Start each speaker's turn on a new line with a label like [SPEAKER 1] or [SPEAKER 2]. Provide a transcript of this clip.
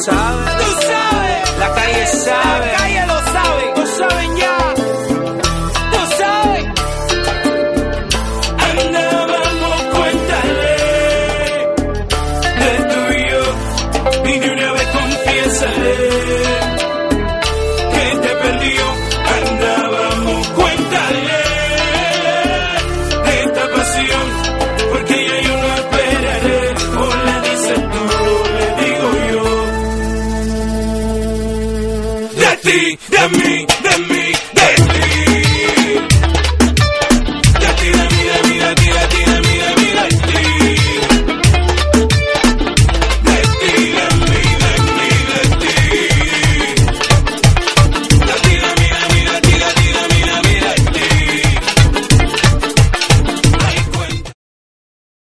[SPEAKER 1] sabe. Lo sabe. La calle sabe. La calle lo sabe. Lo saben ya. Lo saben. Anda, vamos, cuéntale. De tuyo. Y de una vez confiésale. ti, de mí, de.